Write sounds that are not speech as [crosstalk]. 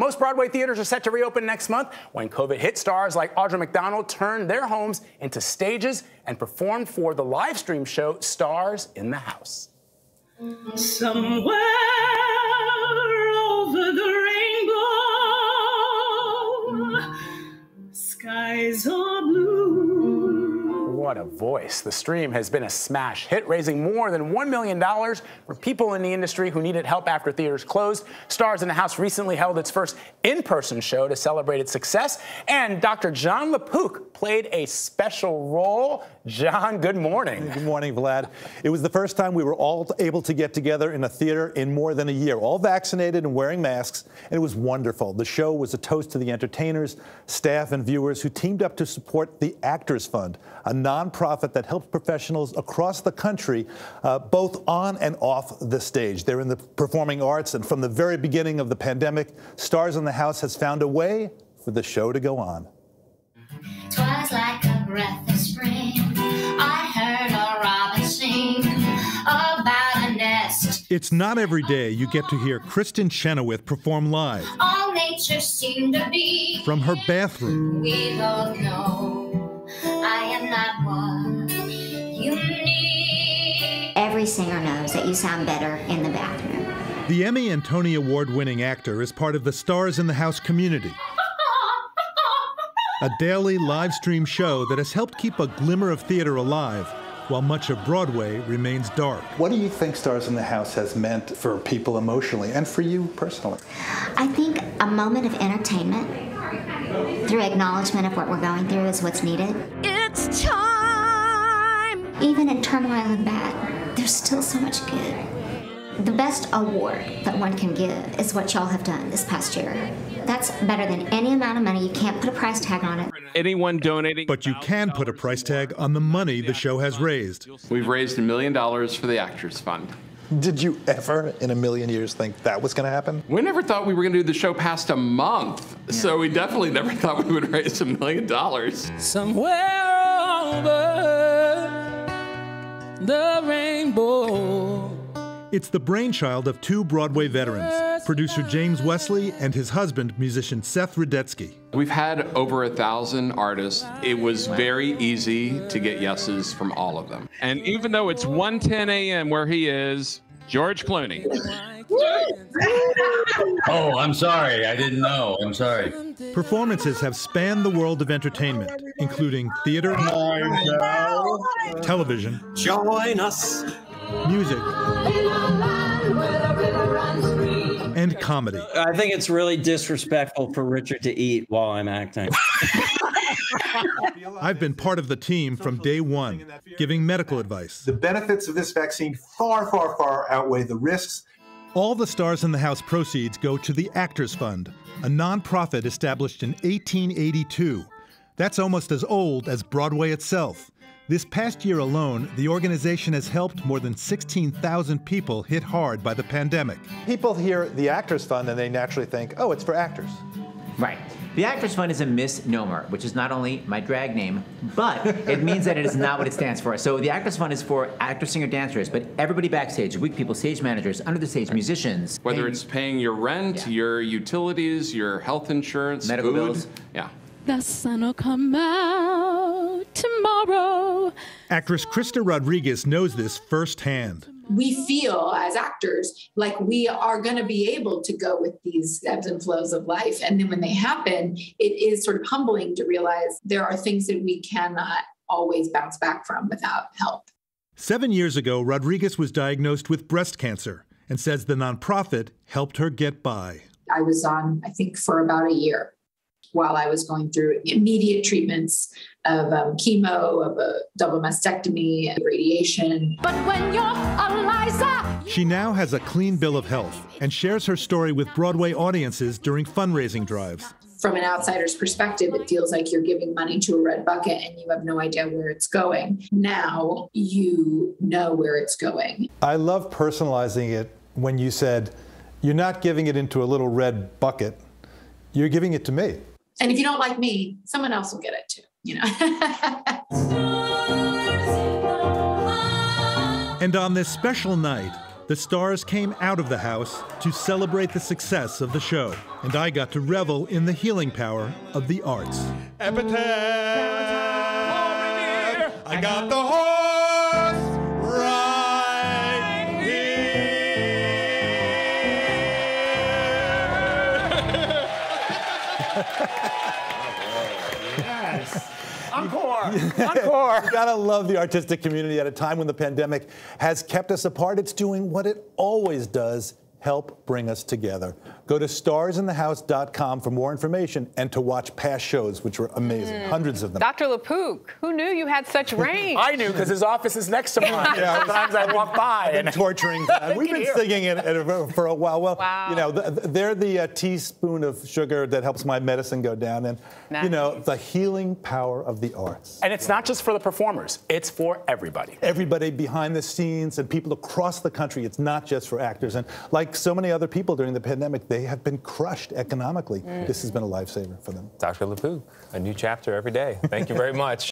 most Broadway theaters are set to reopen next month when COVID hit stars like Audra McDonald turned their homes into stages and performed for the live stream show Stars in the House. Somewhere What a voice. The stream has been a smash hit, raising more than $1 million for people in the industry who needed help after theaters closed. Stars in the House recently held its first in person show to celebrate its success, and Dr. Jon LaPook played a special role. John, good morning. Good morning, Vlad. It was the first time we were all able to get together in a theater in more than a year, all vaccinated and wearing masks, and it was wonderful. The show was a toast to the entertainers, staff, and viewers who teamed up to support the Actors Fund, a nonprofit that helps professionals across the country, uh, both on and off the stage. They're in the performing arts, and from the very beginning of the pandemic, Stars in the House has found a way for the show to go on. Twas like a breath of spring. I heard a robin sing about a nest. It's not every day you get to hear Kristin Chenoweth perform live All nature seemed to be. from her bathroom. We both know Every singer knows that you sound better in the bathroom. The Emmy and Tony Award winning actor is part of the Stars in the House community, a daily live stream show that has helped keep a glimmer of theater alive while much of Broadway remains dark. What do you think Stars in the House has meant for people emotionally and for you personally? I think a moment of entertainment through acknowledgement of what we're going through is what's needed. It's time. Even in turmoil and bad, there's still so much good. The best award that one can give is what y'all have done this past year. That's better than any amount of money. You can't put a price tag on it. anyone donating. But you can put a price tag on the money the show has raised. We've raised a million dollars for the Actors Fund. Did you ever in a million years think that was going to happen? We never thought we were going to do the show past a month, so we definitely never [laughs] thought we would raise a million dollars. Somewhere over the rainbow. It's the brainchild of two Broadway veterans, producer James Wesley and his husband, musician Seth Rudetsky. We've had over a thousand artists. It was very easy to get yeses from all of them. And even though it's 1:10 a.m. where he is, George Clooney. [laughs] Oh, I'm sorry. I didn't know. I'm sorry. Performances have spanned the world of entertainment, including theater, television, Join us. music, and comedy. I think it's really disrespectful for Richard to eat while I'm acting. I've been part of the team from day one, giving medical advice. The benefits of this vaccine far, far, far outweigh the risks. All the Stars in the House proceeds go to the Actors Fund, a nonprofit established in 1882. That's almost as old as Broadway itself. This past year alone, the organization has helped more than 16,000 people hit hard by the pandemic. People hear the Actors Fund and they naturally think, oh, it's for actors. Right. The Actors Fund is a misnomer, which is not only my drag name, but [laughs] it means that it is not what it stands for. So the Actors Fund is for actors, singer, dancers, but everybody backstage, wig people, stage managers, under the stage, musicians. Whether it's paying your rent, your utilities, your health insurance, Medical food. bills. Yeah. The sun will come out tomorrow. Actress Krysta Rodriguez knows this firsthand. we feel as actors like we are going to be able to go with these ebbs and flows of life. And then when they happen, it is sort of humbling to realize there are things that we cannot always bounce back from without help. Seven years ago, Rodriguez was diagnosed with breast cancer and says the nonprofit helped her get by. I was on, I think, for about a year while I was going through immediate treatments of um, chemo, of a double mastectomy, radiation. But when you're Eliza, She now has a clean bill of health and shares her story with Broadway audiences during fundraising drives. From an outsider's perspective, it feels like you're giving money to a red bucket and you have no idea where it's going. Now you know where it's going. I love personalizing it when you said, you're not giving it into a little red bucket, you're giving it to me. And if you don't like me, someone else will get it too, you know. [laughs] And on this special night, The stars came out of the house to celebrate the success of the show, and I got to revel in the healing power of the arts. Epitaph. I got the horse Encore. [laughs] You gotta love the artistic community at a time when the pandemic has kept us apart. It's doing what it always does help bring us together. Go to starsinthehouse.com for more information and to watch past shows, which were amazing. Hundreds of them. Dr. LaPook, who knew you had such [laughs] range? I knew because his office is next to mine. Yeah, Sometimes I walk by I've been and torturing. [laughs] I We've been singing it, it for a while. Well, Wow. you know, th- th- they're the uh, teaspoon of sugar that helps my medicine go down, and you know, the healing power of the arts. And it's not just for the performers, it's for everybody. Everybody behind the scenes and people across the country. It's not just for actors. And like so many other people during the pandemic, they have been crushed economically. Mm. This has been a lifesaver for them. Dr. LaPook, a new chapter every day. Thank you very [laughs] much.